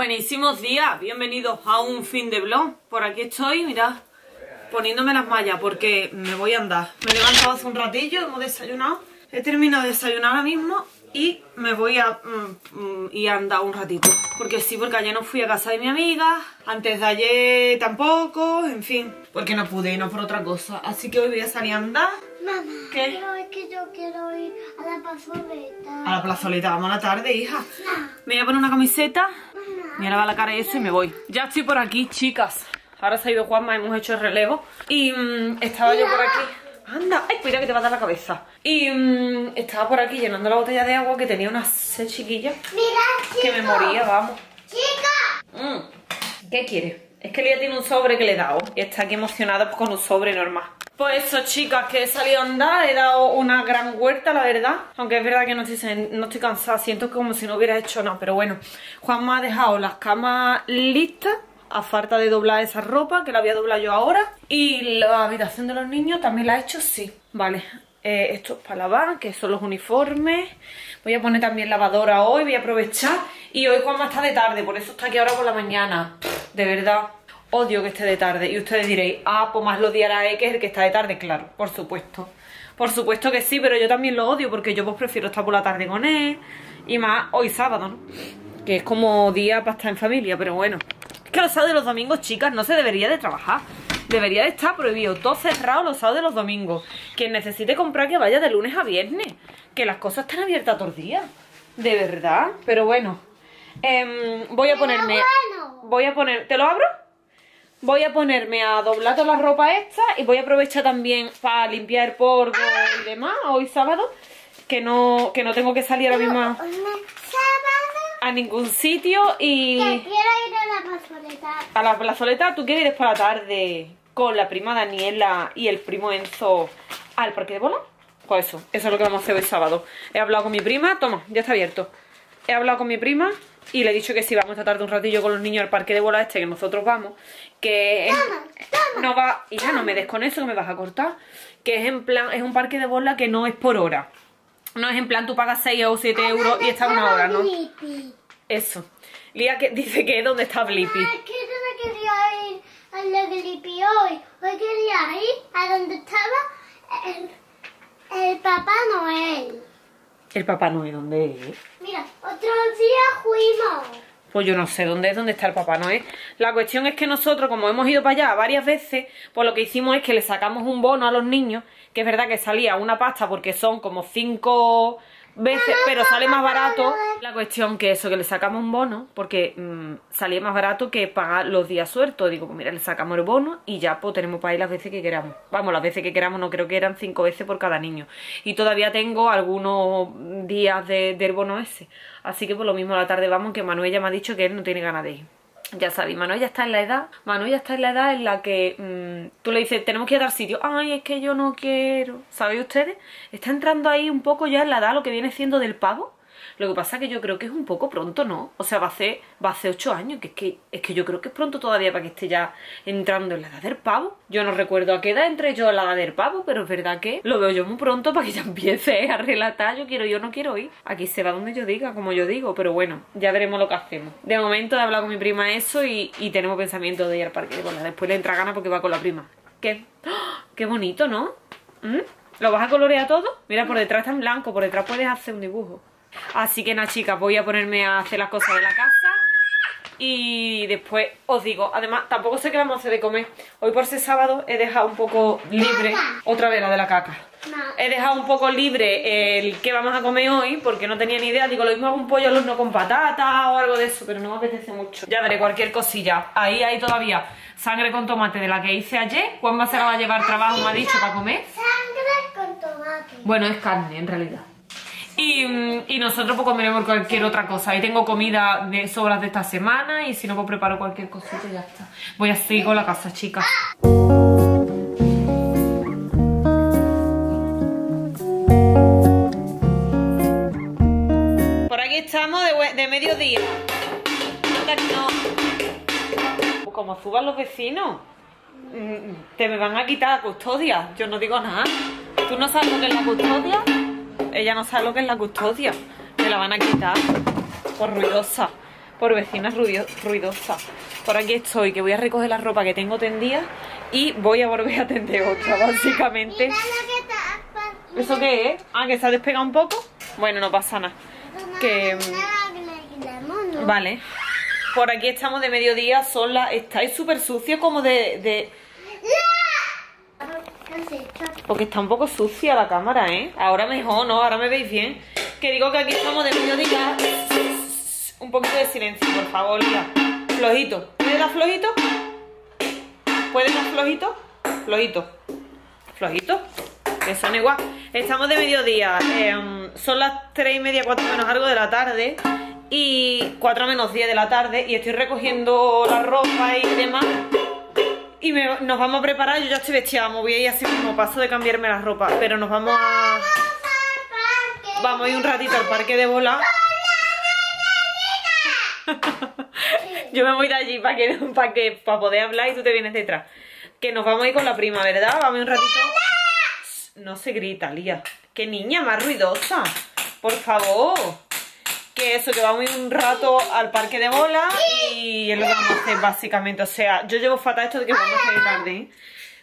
Buenísimos días, bienvenidos a un fin de vlog. Por aquí estoy, mirad, poniéndome las mallas porque me voy a andar. Me he levantado hace un ratillo, hemos desayunado. He terminado de desayunar ahora mismo y me voy a mm, mm, ir a andar un ratito. Porque sí, porque ayer no fui a casa de mi amiga, antes de ayer tampoco, en fin. Porque no pude, no por otra cosa. Así que hoy voy a salir a andar. Mamá, ¿Qué? pero es que yo quiero ir a la plazoleta. A la plazoleta, vamos a la tarde, hija. Me voy a poner una camiseta, me voy a lavar la cara y eso y me voy. Ya estoy por aquí, chicas. Ahora se ha ido Juanma, hemos hecho el relevo. Y mm, estaba yo por aquí. Anda, ay, cuida que te va a dar la cabeza. Y mm, estaba por aquí llenando la botella de agua que tenía una sed chiquilla Mira, que me moría, vamos. chica. Mm. ¿Qué quiere? Es que Lía tiene un sobre que le he dado y está aquí emocionada con un sobre normal. Pues eso, chicas, que he salido a andar, he dado una gran huerta, la verdad. Aunque es verdad que no estoy, cansada, siento como si no hubiera hecho nada, pero bueno. Juan me ha dejado las camas listas, a falta de doblar esa ropa, que la voy a doblar yo ahora. Y la habitación de los niños también la he hecho, sí. Vale, eh, esto es para lavar, que son los uniformes. Voy a poner también lavadora hoy, voy a aprovechar. Y hoy Juanma está de tarde, por eso está aquí ahora por la mañana. De verdad, odio que esté de tarde. Y ustedes diréis, ah, pues más lo odiará él que es el que está de tarde. Claro, por supuesto. Por supuesto que sí, pero yo también lo odio porque yo pues prefiero estar por la tarde con él. Y más hoy sábado, ¿no? Que es como día para estar en familia, pero bueno. Es que los sábados y los domingos, chicas, no se debería de trabajar. Debería de estar prohibido, todo cerrado los sábados y los domingos. Quien necesite comprar que vaya de lunes a viernes. Que las cosas están abiertas todos los días. De verdad. Pero bueno. Em, voy a ponerme. Voy a poner. ¿Te lo abro? Voy a ponerme a doblar toda la ropa esta y voy a aprovechar también para limpiar polvo y demás hoy sábado. Que no, que no tengo que salir ahora mismo a ningún sitio y que quiero ir a la plazoleta. a la plazoleta tú quieres ir por la tarde con la prima Daniela y el primo Enzo al parque de bola. Pues eso, eso es lo que vamos a hacer hoy sábado. He hablado con mi prima, toma, ya está abierto. He hablado con mi prima y le he dicho que sí, vamos a tarde un ratillo con los niños al parque de bola este que nosotros vamos. Que es- no va, hija, no me des con eso que me vas a cortar. Que es en plan, es un parque de bola que no es por hora. No es en plan tú pagas 6 o 7 euros y estás una hora, ¿no? Eso. Lía que dice que es donde está Blippi. Ah, que yo no quería ir a la Blippi hoy. Hoy quería ir a donde estaba el, el Papá Noel. ¿El Papá Noel dónde es? Mira, fuimos. Pues yo no sé dónde es dónde está el Papá Noel. La cuestión es que nosotros, como hemos ido para allá varias veces, pues lo que hicimos es que le sacamos un bono a los niños, que es verdad que salía una pasta porque son como cinco veces, pero sale más barato. La cuestión que eso, que le sacamos un bono, porque mm, salía más barato que pagar los días sueltos. Digo, pues mira, le sacamos el bono y ya pues tenemos para ir las veces que queramos. Vamos, las veces que queramos, no creo que eran cinco veces por cada niño. Y todavía tengo algunos días de- del bono ese. Así que por lo mismo a la tarde vamos, que Manuel ya me ha dicho que él no tiene ganas de ir. Ya sabéis, Manuel ya está en la edad, Manuel ya está en la edad en la que mm, tú le dices, tenemos que ir a dar sitio, ay, es que yo no quiero, ¿sabéis ustedes? Está entrando ahí un poco ya en la edad lo que viene siendo del pavo. Lo que pasa es que yo creo que es un poco pronto, ¿no? O sea, va a ser, va a ser 8 años, que es que, es que yo creo que es pronto todavía para que esté ya entrando en la edad del pavo. Yo no recuerdo a qué edad entré yo en la edad del pavo, pero es verdad que lo veo yo muy pronto para que ya empiece a relatar, yo quiero, yo no quiero ir. Aquí se va donde yo diga, como yo digo, pero bueno, ya veremos lo que hacemos. De momento he hablado con mi prima eso y, y tenemos pensamiento de ir al parque de bolas. Después le entra gana porque va con la prima. ¿Qué? ¡Ah! Qué bonito, ¿no? ¿Mm? ¿Lo vas a colorear todo? Mira, por detrás está en blanco, por detrás puedes hacer un dibujo. Así que nada, chicas, voy a ponerme a hacer las cosas de la casa. Y después os digo, además, tampoco sé qué vamos a hacer de comer. Hoy por ser sábado he dejado un poco libre. Otra vez la de la caca. He dejado un poco libre el que vamos a comer hoy porque no tenía ni idea. Digo, lo mismo hago un pollo al horno con patata o algo de eso, pero no me apetece mucho. Ya veré cualquier cosilla. Ahí hay todavía sangre con tomate de la que hice ayer. Juanma se la va a llevar trabajo, me ha dicho, para comer. Sangre con tomate. Bueno, es carne en realidad. Y, nosotros pues comeremos cualquier otra cosa. Ahí tengo comida de sobras de esta semana y si no pues preparo cualquier cosita y ya está. Voy a seguir con la casa, chicas. Por aquí estamos de, de mediodía. No. Como suban los vecinos, mm, te me van a quitar la custodia. Yo no digo nada. ¿Tú no sabes lo que es la custodia? Ella no sabe lo que es la custodia. Me la van a quitar por ruidosa. por vecinas ruido- ruidosas. Por aquí estoy, que voy a recoger la ropa que tengo tendida y voy a volver a tender otra, básicamente. Mira lo que está. ¿Eso qué es? Ah, que se ha despegado un poco. Bueno, no pasa nada. Que... mm, Vale. Por aquí estamos de mediodía, son las... Estáis súper sucios como de, de... Porque está un poco sucia la cámara, ¿eh? Ahora mejor, ¿no? Ahora me veis bien. Que digo que aquí estamos de mediodía. Un poquito de silencio, por favor, Lía. Flojito. ¿Puede dar flojito? ¿Puede dar flojito? Flojito. Flojito. Que son igual. Estamos de mediodía. em, son las 3 y media, 4 menos algo de la tarde. Y 4 menos 10 de la tarde. Y estoy recogiendo la ropa y demás. Y me- nos vamos a preparar, yo ya estoy vestida, me voy a así mismo, paso de cambiarme la ropa, pero nos vamos a... Vamos a ir un ratito al parque de bola. yo me voy de allí para que, para que, para poder hablar y tú te vienes detrás. Que nos vamos a ir con la prima, ¿verdad? Vamos a ir un ratito. No se grita, Lía. Qué niña más ruidosa. Por favor. Que eso, que vamos a ir un rato al parque de bola y es lo que vamos a hacer básicamente. O sea, yo llevo fatal esto de que vamos a ir tarde. ¿eh?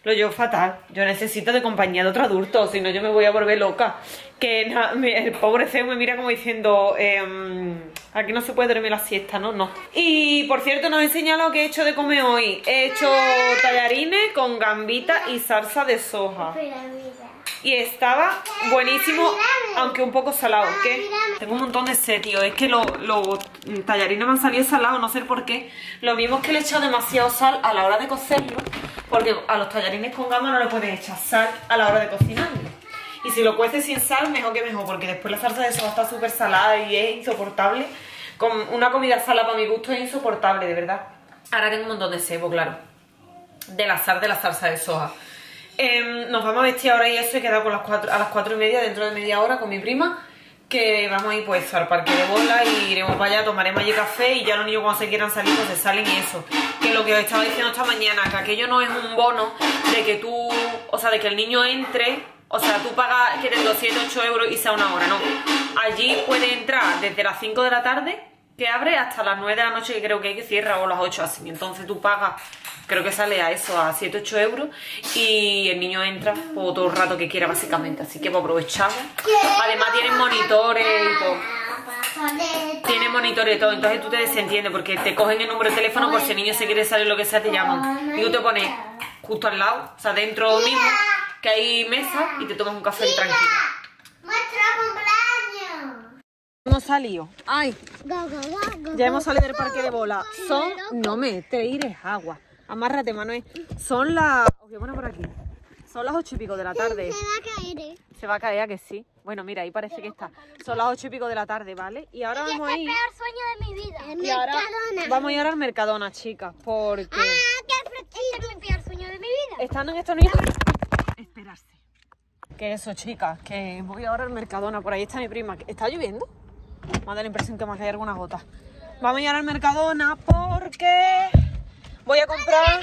Lo llevo fatal. Yo necesito de compañía de otro adulto, si no yo me voy a volver loca. Que na- me- el pobre CEO me mira como diciendo, em, aquí no se puede dormir la siesta, ¿no? No. Y por cierto, nos he enseñado lo que he hecho de comer hoy. He hecho tallarines con gambita y salsa de soja. Y estaba buenísimo, aunque un poco salado. ¿Qué? Tengo un montón de sed, tío. Es que los tallarines me han salido salados, no sé por qué. Lo mismo es que le he echado demasiado sal a la hora de cocerlo. Porque a los tallarines con gamba no le puedes echar sal a la hora de cocinarlo. Y si lo cueces sin sal, mejor que mejor. Porque después la salsa de soja está súper salada y es insoportable. Con una comida salada para mi gusto es insoportable, de verdad. Ahora tengo un montón de sebo, claro de la sal de la salsa de soja. Em, nos vamos a vestir ahora y eso he quedado con las cuatro, a las cuatro y media dentro de media hora con mi prima que vamos a ir pues al parque de bola y iremos para allá, tomaremos allí café y ya los niños cuando se quieran salir pues se salen y eso. Que lo que os estaba diciendo esta mañana, que aquello no es un bono de que tú, o sea, de que el niño entre, o sea, tú pagas que te 7, 8 euros y sea una hora, no. Allí puede entrar desde las 5 de la tarde que abre hasta las 9 de la noche que creo que hay que cierra o las 8 así. Entonces tú pagas, creo que sale a eso, a 7, 8 euros y el niño entra por todo el rato que quiera básicamente. Así que pues aprovechamos. Además tienen monitores y todo. Tiene monitores y todo, entonces tú te desentiendes porque te cogen el número de teléfono por si el niño se quiere salir lo que sea, te llaman. Y tú te pones justo al lado, o sea, dentro mismo, que hay mesa y te tomas un café tranquilo. Hemos salido. Ay, ya hemos salido del parque de bola. Son. No me tires agua. Amárrate, Manuel. Son las. Os voy a poner por aquí. Son las ocho y pico de la tarde. Se va a caer, ¿eh? Se va a caer a que sí. Bueno, mira, ahí parece que está. Son las ocho y pico de la tarde, ¿vale? Y ahora vamos a ir. sueño de mi vida. El Y ahora Mercadona. vamos a ir ahora al Mercadona, chicas, porque Ah, qué fresquito. Este es mi peor sueño de mi vida. están en estos niños esperarse. Que eso, chicas, que voy ahora al Mercadona, por ahí está mi prima. ¿Está lloviendo? Me da la impresión que me cae algunas gotas. Vamos a ir al Mercadona porque voy a comprar...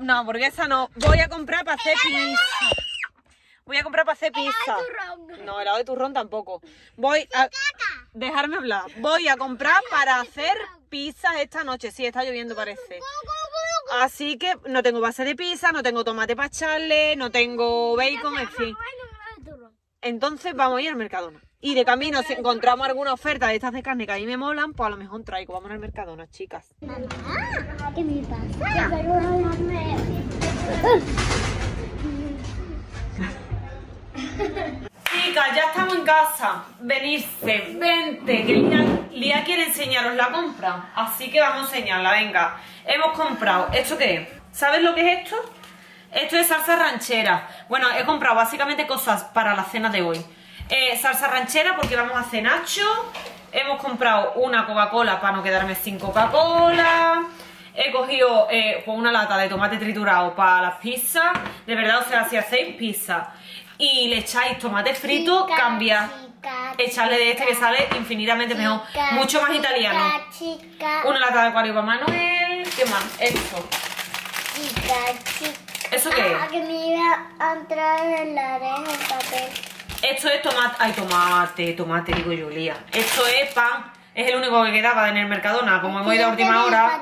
No, hamburguesa no. Voy a comprar para hacer pizza. Voy a comprar para hacer pizza. No, helado de turrón tampoco. Voy a... Dejarme hablar. Voy a comprar para hacer pizzas esta noche. Sí, está lloviendo parece. Así que no tengo base de pizza, no tengo tomate para echarle, no tengo bacon, en fin. Entonces vamos a ir al Mercadona. Y de camino, si encontramos alguna oferta de estas de carne que a mí me molan, pues a lo mejor traigo. Vamos al Mercadona, chicas. Mamá, ¿qué me pasa? Chicas, ya estamos en casa. Venirse, vente, que Lía, Lía quiere enseñaros la compra. Así que vamos a enseñarla, venga. Hemos comprado, ¿esto qué es? ¿Sabes lo que es esto? Esto es salsa ranchera. Bueno, he comprado básicamente cosas para la cena de hoy. Eh, salsa ranchera porque vamos a hacer nacho. Hemos comprado una Coca-Cola para no quedarme sin Coca-Cola. He cogido eh, pues una lata de tomate triturado para las pizzas. De verdad, o sea, si hacéis pizza y le echáis tomate frito, Chica, cambia. chica, Echarle de este que sale infinitamente mejor. Mucho más italiano. Una lata de acuario para Manuel. ¿Qué más? Esto. chica, chica. ¿Eso qué es? Ah, que me iba a entrar en la oreja el papel. Esto es tomate. Ay, tomate, tomate, digo yo, Lía. Esto es pan. Es el único que quedaba en el Mercadona, como hemos ido a última hora.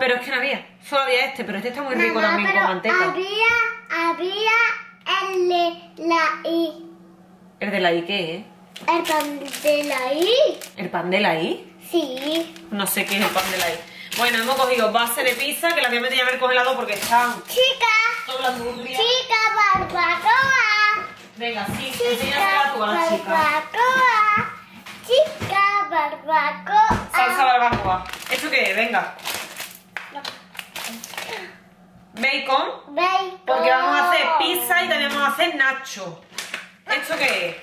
Pero es que no había, solo había este, pero este está muy rico también con manteca. Había, había el de la I. ¿El de la I qué es? El pan de la I. ¿El pan de la I? Sí. No sé qué es el pan de la I. Bueno, hemos cogido base de pizza, que la voy a meter ya en el congelador porque están Chica, nutria. chica barbacoa. Venga, sí, enséñasela tú a la chica. barbacoa. Chica barbacoa. Salsa barbacoa. ¿Esto qué es? Venga. Bacon, Bacon. porque vamos a hacer pizza y también vamos a hacer nacho. ¿Esto qué es?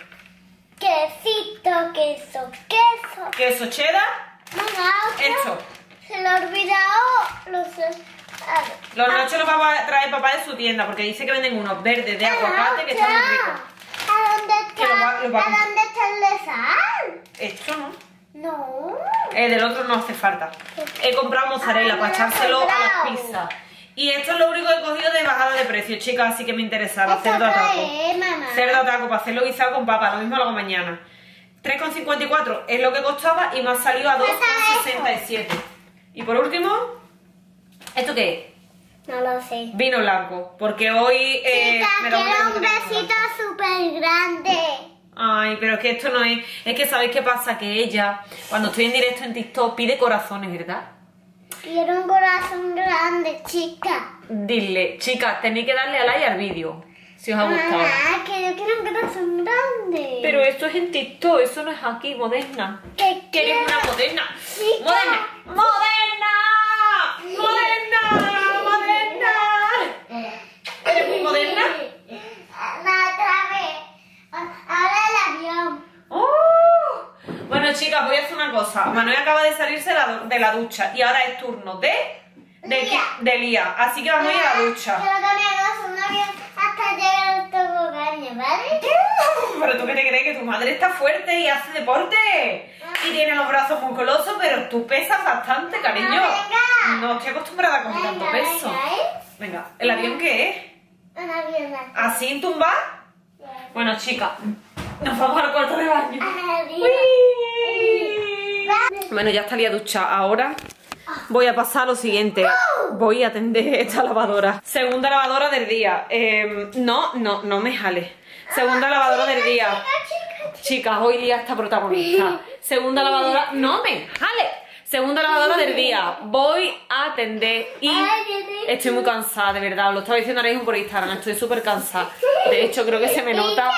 Quesito, queso, queso. Queso cheddar, Mamá, otra. esto. Se le ha olvidado los... Los nachos los va a traer papá de su tienda porque dice que venden unos verdes de aguacate que están muy ricos. ¿A dónde Que lo va- está? lo va a ¿A dónde está el de sal? Esto no. No. Eh, del otro no hace falta. He comprado mozzarella para echárselo a las pizzas. Y esto es lo único que he cogido de bajada de precio, chicas, así que me interesaba. ¿Esto Cerdo a qué taco. es, mamá? Cerdo a taco para hacerlo guisado con papa, lo mismo lo hago mañana. 3,54 es lo que costaba y me ha salido a 2,67. Y por último, ¿esto qué es? No lo sé. Vino blanco, porque hoy eh, Chica, me quiero un besito súper grande. Ay, pero es que esto no es... Es que ¿sabéis qué pasa? Que ella, cuando estoy en directo en TikTok, pide corazones, ¿verdad? Quiero un corazón grande, chica. Dile, chicas, tenéis que darle a like al vídeo, si os ha gustado. Mamá, que yo quiero un corazón grande. Pero esto es en TikTok, eso no es aquí, moderna. ¿Qué ¿Qué eres quiero? una moderna? Chica. ¡Moderna! ¡Moderna! ¡Moderna! ¡Moderna! ¿Eres muy moderna? La otra vez. Ahora el avión. ¡Oh! Bueno, chicas, voy a hacer una cosa. Manuel acaba de salirse de la, ducha y ahora es turno de... De, Lía. de Lía. Así que vamos a ir a la ducha. Quiero que me hagas un avión hasta llegar al tobogán, ¿vale? Pero tú qué te crees que tu madre está fuerte y hace deporte y tiene los brazos musculosos, pero tú pesas bastante, cariño. No, estoy acostumbrada con tanto peso. venga, ¿eh? Venga, ¿el avión qué es? Un avión así. ¿Así en tumba? Bueno, chicas, nos vamos al cuarto de baño. Bueno, ya está Lía ducha. Ahora voy a pasar a lo siguiente. Voy a atender esta lavadora. Segunda lavadora del día. Eh, no, no, no me jale. Segunda lavadora del día. Chica, chica. Chicas, hoy día está protagonista. Segunda lavadora. ¡No me jale! Segunda lavadora del día. Voy a atender y estoy muy cansada, de verdad. Os lo estaba diciendo ahora mismo por Instagram. Estoy súper cansada. De hecho, creo que se me nota.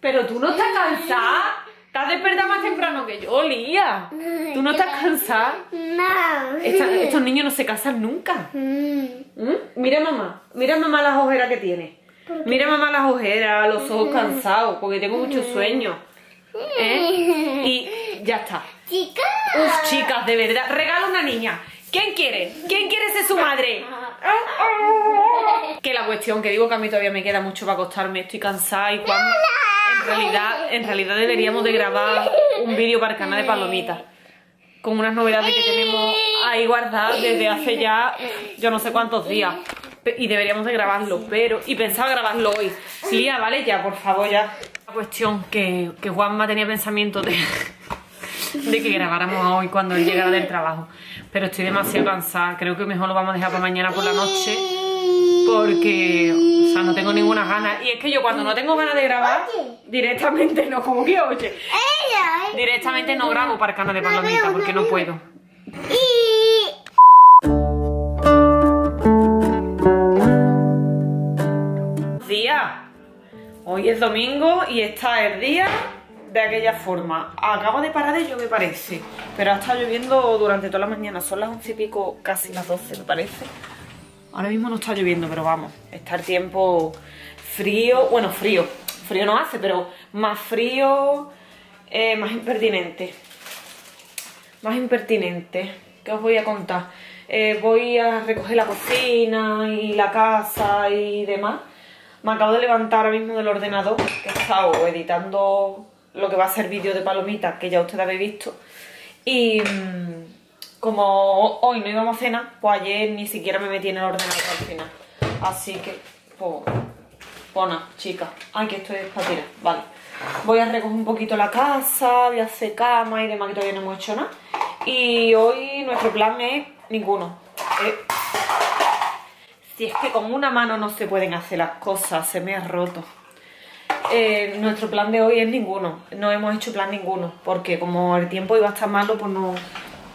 Pero tú no estás cansada. Estás despertada más temprano que yo, Lía. Tú no estás cansada. No. Esta- estos niños no se casan nunca. Mm. ¿Mm? Mira mamá, mira mamá las ojeras que tiene. Mira mamá las ojeras, los ojos cansados, porque tengo mucho sueño. ¿Eh? Y ya está. Chica. Uf, chicas, de verdad. Regala una niña. ¿Quién quiere? ¿Quién quiere ser su madre? Que la cuestión, que digo que a mí todavía me queda mucho para acostarme, estoy cansada y cuando... En realidad, en realidad deberíamos de grabar un vídeo para el canal de Palomitas. Con unas novedades que tenemos ahí guardadas desde hace ya yo no sé cuántos días. Y deberíamos de grabarlo, pero... Y pensaba grabarlo hoy. Lía, vale, ya, por favor, ya. La cuestión que, que Juanma tenía pensamiento de, de que grabáramos hoy cuando él llegara del trabajo. Pero estoy demasiado cansada. Creo que mejor lo vamos a dejar para mañana por la noche. Porque, o sea, no tengo ninguna ganas. Y es que yo cuando no tengo ganas de grabar, directamente no, como que oye. ¿eh? Directamente no grabo para el canal de Palomita porque no puedo. Hoy es domingo y está el día de aquella forma. Acaba de parar de llover, me parece. Pero ha estado lloviendo durante toda la mañana. Son las once y pico, casi las 12, me parece. Ahora mismo no está lloviendo, pero vamos. Está el tiempo frío. Bueno, frío. Frío no hace, pero más frío, eh, más impertinente. Más impertinente. ¿Qué os voy a contar? Eh, voy a recoger la cocina y la casa y demás. Me acabo de levantar ahora mismo del ordenador, que he estado editando lo que va a ser vídeo de palomitas, que ya ustedes habéis visto. Y mm, como hoy no íbamos a cenar, pues ayer ni siquiera me metí en el ordenador al final. Así que, pues, pues nada, chicas. Ay, que esto es vale. Voy a recoger un poquito la casa, voy a hacer cama y demás, que todavía no hemos hecho nada. Y hoy nuestro plan es ninguno. Si es que con una mano no se pueden hacer las cosas, se me ha roto. Eh, nuestro plan de hoy es ninguno, no hemos hecho plan ninguno, porque como el tiempo iba a estar malo, pues no,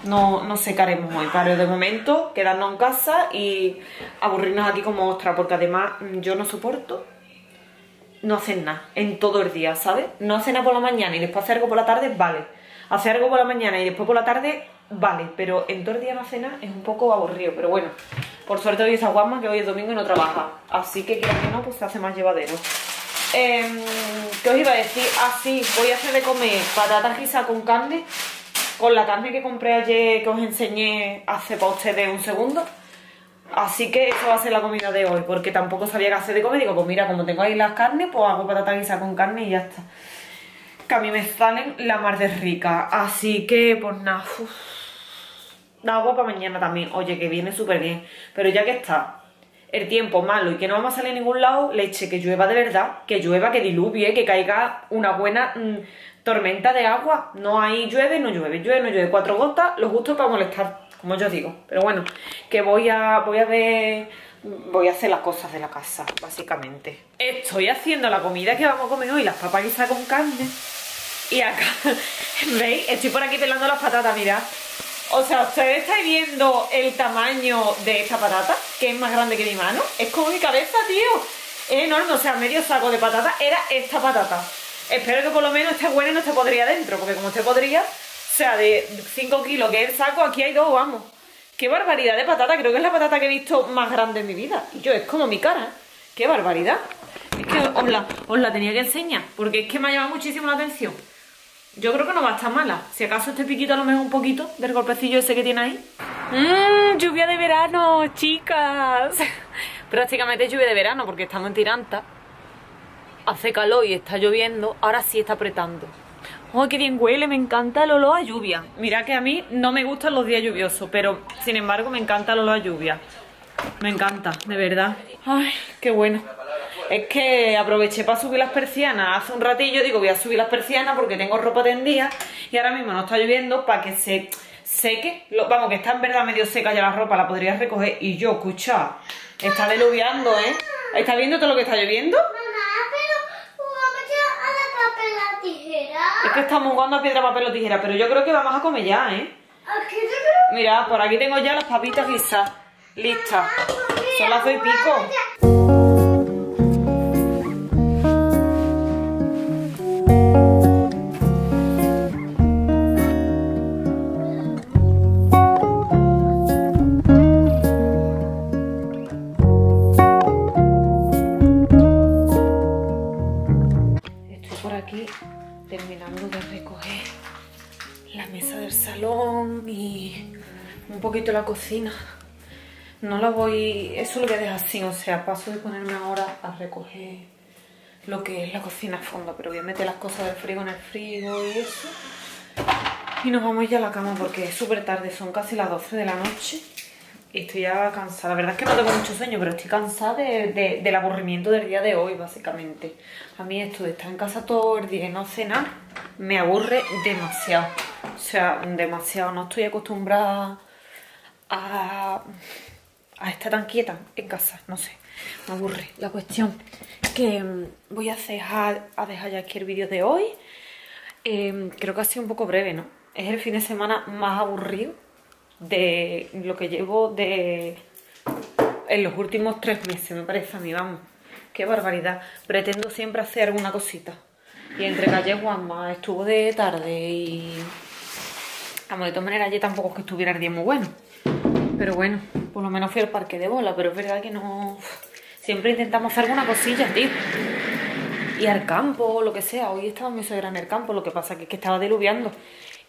no, no secaremos hoy. Pero de momento, quedarnos en casa y aburrirnos aquí como ostra, porque además mm, yo no soporto no hacer nada en todo el día, ¿sabes? No hacer nada por la mañana y después hacer algo por la tarde, vale. Hacer algo por la mañana y después por la tarde, vale. Pero en todo el día hacer nada es un poco aburrido, pero bueno. Por suerte hoy es Guasma que hoy es domingo y no trabaja. Así que quiero que no, pues se hace más llevadero. Eh, ¿Qué os iba a decir? Así, voy a hacer de comer patatas guisadas con carne. Con la carne que compré ayer, que os enseñé hace para ustedes un segundo. Así que eso va a ser la comida de hoy, porque tampoco sabía qué hacer de comer. Digo, pues mira, como tengo ahí las carnes, pues hago patatas guisadas con carne y ya está. Que a mí me salen la mar de rica. Así que, pues nada. Da agua para mañana también. Oye, que viene súper bien. Pero ya que está el tiempo malo y que no vamos a salir a ningún lado, leche, que llueva de verdad, que llueva, que diluvie, que caiga una buena mm, tormenta de agua. No hay llueve, no llueve, llueve, no llueve. Cuatro gotas, lo justo para molestar, como yo digo. Pero bueno, que voy a, voy a ver, voy a hacer las cosas de la casa, básicamente. Estoy haciendo la comida que vamos a comer hoy, las papas con carne. Y acá, ¿veis? Estoy por aquí pelando las patatas, mirad. O sea, ¿ustedes estáis viendo el tamaño de esta patata? Que es más grande que mi mano. Es como mi cabeza, tío. Es enorme, o sea, medio saco de patata era esta patata. Espero que por lo menos esté buena y no esté podrida dentro, porque como esté podrida, o sea, de 5 kilos que es el saco, aquí hay dos, vamos. Qué barbaridad de patata, creo que es la patata que he visto más grande en mi vida. Y yo, es como mi cara. Qué barbaridad. Es que os la tenía que enseñar, porque es que me ha llamado muchísimo la atención. Yo creo que no va a estar mala. Si acaso este piquito a lo mejor un poquito del golpecillo ese que tiene ahí. Mmm, lluvia de verano, chicas. Prácticamente lluvia de verano porque estamos en Tiranta. Hace calor y está lloviendo. Ahora sí está apretando. ¡Oh, qué bien huele! Me encanta el olor a lluvia. Mira que a mí no me gustan los días lluviosos, pero sin embargo me encanta el olor a lluvia. Me encanta, de verdad. ¡Ay, qué bueno! Es que aproveché para subir las persianas hace un ratillo, digo voy a subir las persianas porque tengo ropa tendida y ahora mismo no está lloviendo para que se seque, Lo- vamos, que está en verdad medio seca ya la ropa, la podrías recoger y yo, escucha, está diluviando, ¿eh? ¿Estás viendo todo lo que está lloviendo? Mamá, pero vamos a la papel la tijera. Es que estamos jugando a piedra, papel o tijera, pero yo creo que vamos a comer ya, ¿eh? Mira, por aquí tengo ya las papitas guisadas, listas. Son las dos y pico. La mesa del salón y un poquito la cocina. No la voy, eso lo voy a dejar así, o sea, paso de ponerme ahora a recoger lo que es la cocina a fondo, pero voy a meter las cosas del frigo en el frigo y eso. Y nos vamos ya a la cama porque es súper tarde, son casi las 12 de la noche. Y estoy ya cansada. La verdad es que no tengo mucho sueño, pero estoy cansada de- de- del aburrimiento del día de hoy, básicamente. A mí esto de estar en casa todo el día y no cenar me aburre demasiado. O sea, demasiado. No estoy acostumbrada a, a estar tan quieta en casa. No sé, me aburre. La cuestión que mm, voy a dejar, a dejar ya aquí el vídeo de hoy. Eh, creo que ha sido un poco breve, ¿no? Es el fin de semana más aburrido de lo que llevo de en los últimos tres meses, me parece a mí, vamos. Qué barbaridad. Pretendo siempre hacer alguna cosita. Y entre calle Juanma estuvo de tarde y... Vamos, de todas maneras, ayer tampoco es que estuviera el día muy bueno. Pero bueno, por lo menos fui al parque de bola, pero es verdad que no... Siempre intentamos hacer alguna cosilla, tío y al campo o lo que sea. Hoy estaba mi suegra en el campo, lo que pasa que es que estaba diluviando.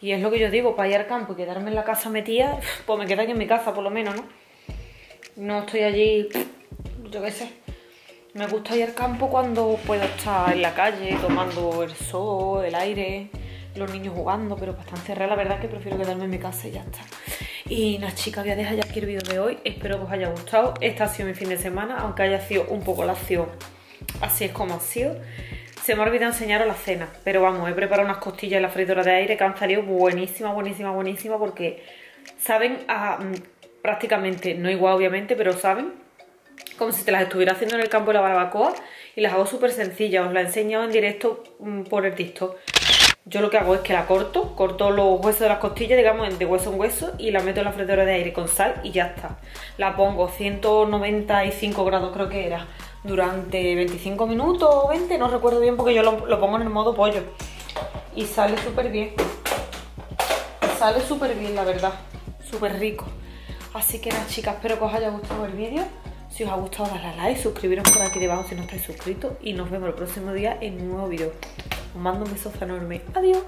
Y es lo que yo digo, para ir al campo y quedarme en la casa metida, pues me quedo aquí en mi casa por lo menos, ¿no? No estoy allí, yo qué sé. Me gusta ir al campo cuando puedo estar en la calle tomando el sol, el aire, los niños jugando, pero para estar encerrada la verdad es que prefiero quedarme en mi casa y ya está. Y nada chicas, voy a dejar ya aquí el vídeo de hoy. Espero que os haya gustado. Este ha sido mi fin de semana, aunque haya sido un poco lacio así es como ha sido. Se me ha olvidado enseñaros la cena, pero vamos, he preparado unas costillas en la freidora de aire que han salido buenísimas, buenísimas, buenísimas porque saben a, mm, prácticamente, no igual obviamente, pero saben como si te las estuviera haciendo en el campo de la barbacoa y las hago súper sencillas, os las he enseñado en directo mm, por el TikTok. Yo lo que hago es que la corto, corto los huesos de las costillas, digamos, de hueso en hueso y la meto en la freidora de aire con sal y ya está. La pongo 195 grados creo que era durante 25 minutos o 20, no recuerdo bien porque yo lo, pongo en el modo pollo. Y sale súper bien. Sale súper bien, la verdad. Súper rico. Así que nada, chicas, espero que os haya gustado el vídeo. Si os ha gustado, dale a like, suscribiros por aquí debajo si no estáis suscritos. Y nos vemos el próximo día en un nuevo vídeo. Os mando un beso enorme. Adiós.